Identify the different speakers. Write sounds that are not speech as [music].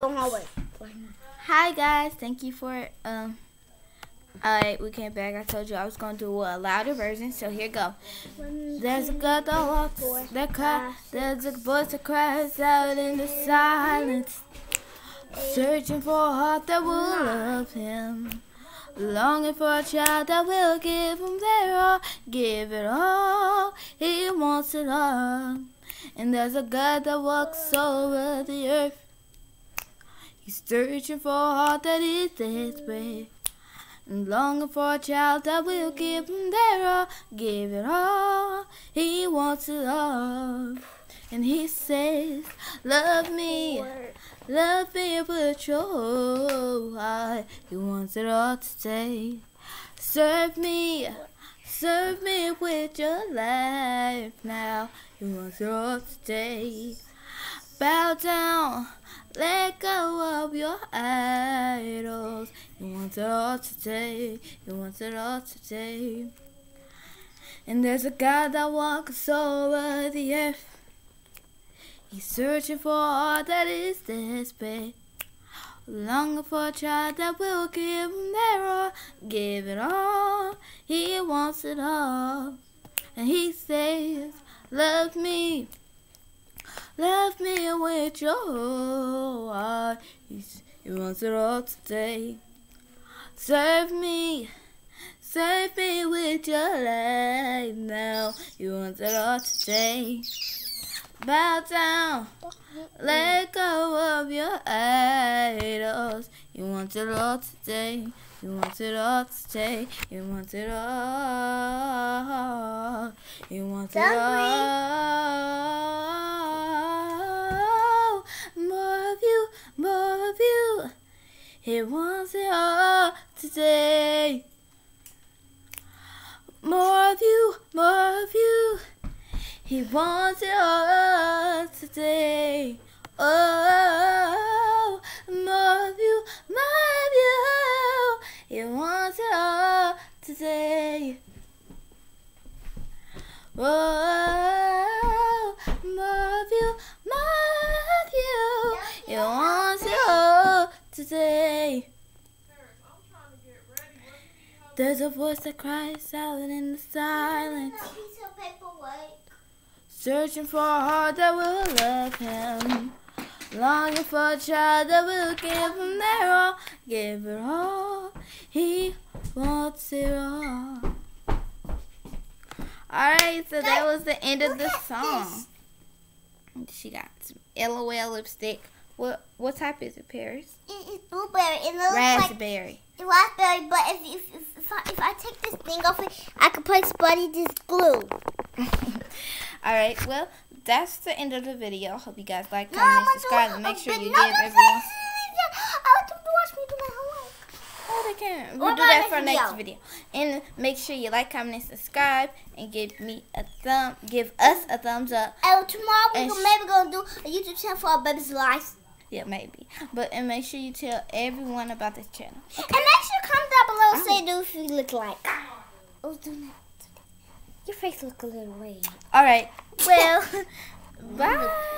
Speaker 1: Hi guys, thank you for um. Alright, we came back. I told you I was gonna do a louder version, so here go. There's a girl that walks, that cries. There's a voice that cries out in the silence, searching for a heart that will love him, longing for a child that will give him their all, give it all. He wants it all, and there's a God that walks over the earth. He's searching for a heart that is desperate and longing for a child that will give him their all, give it all. He wants it all. And he says, Love me, love me with your whole heart. He wants it all to stay. Serve me, serve me with your life now. He wants it all to stay. Bow down, let go of your idols. He wants it all today. He wants it all today. And there's a God that walks over the earth. He's searching for a heart that is desperate. Longing for a child that will give him their all. Give it all. He wants it all. And he says, Love me. Love me with your. He's, he wants it all today. Serve me. Serve me with your life now. You want it all today. Bow down. Let go of your idols. You want it all today. You want it all today. You want it all. You want it all. He wants it all today. More of you, more of you. He wants it all today. Oh, more of you, more of you. He wants it all today. Oh, more of you, There's a voice that cries out in the silence. Searching for a heart that will love him. Longing for a child that will give him their all. Give it all. He wants it all. Alright, so that was the end of the song. She got some LOL lipstick. What what type is it, Paris?
Speaker 2: It's blueberry. It looks
Speaker 1: Raspberry.
Speaker 2: like raspberry, but if, if, if, I, if I take this thing off it, I could put Spuddy this glue. [laughs]
Speaker 1: Alright, well, that's the end of the video. Hope you guys like,
Speaker 2: No,
Speaker 1: comment, and subscribe, and make sure you
Speaker 2: no,
Speaker 1: give
Speaker 2: no,
Speaker 1: everyone.
Speaker 2: I want them to watch me do my homework.
Speaker 1: Oh, they can. We'll do that for next
Speaker 2: video?
Speaker 1: And make sure you like, comment, and subscribe, and give me a thumb. Give us a thumbs up.
Speaker 2: Oh,
Speaker 1: and
Speaker 2: tomorrow
Speaker 1: we're
Speaker 2: maybe gonna do a YouTube channel for our baby's life.
Speaker 1: Yeah, maybe. But and make sure you tell everyone about this channel.
Speaker 2: And make sure down say oh. do you look like. Oh, do that. Your face look a little red.
Speaker 1: All right. Well, [laughs] bye. [laughs]